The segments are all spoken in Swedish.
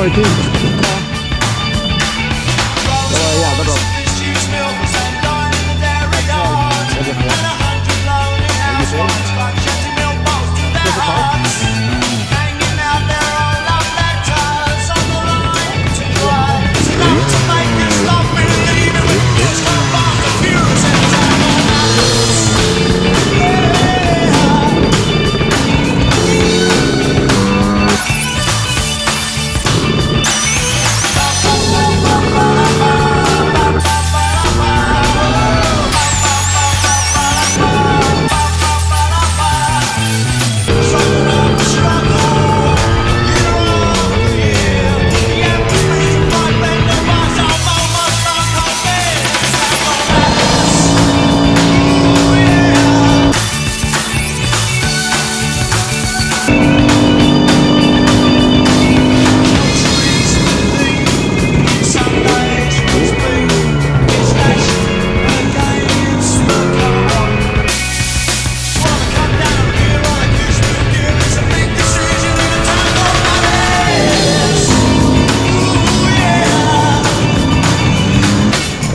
Martin.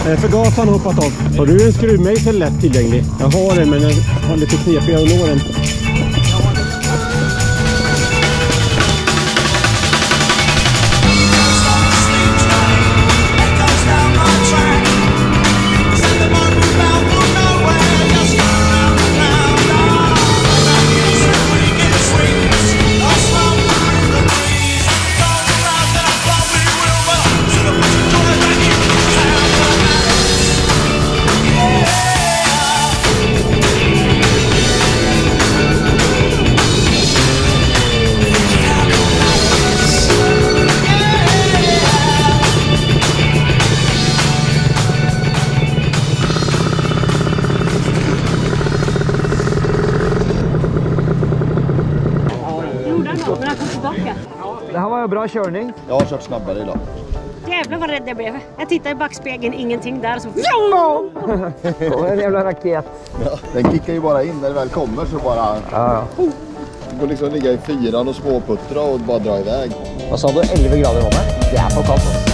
Eh, Förgasaren har hoppat av. Har du en skruvmejsel lätt tillgänglig? Jag har en men jag har lite knepigare att nå den. Det här var en bra körning. Jag har kört snabbare idag. Jävlar vad rädd jag blev. Jag tittar i backspegeln, ingenting där. Så... Och en jävla raket. Ja, den kickar ju bara in när det väl kommer så bara... Ja. Du går liksom ligga i fyran och småputtra och bara dra iväg. Vad sa du? 11 grader i vannet? Det är på kallt.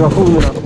Alltså. Ja, det var vibrationerna.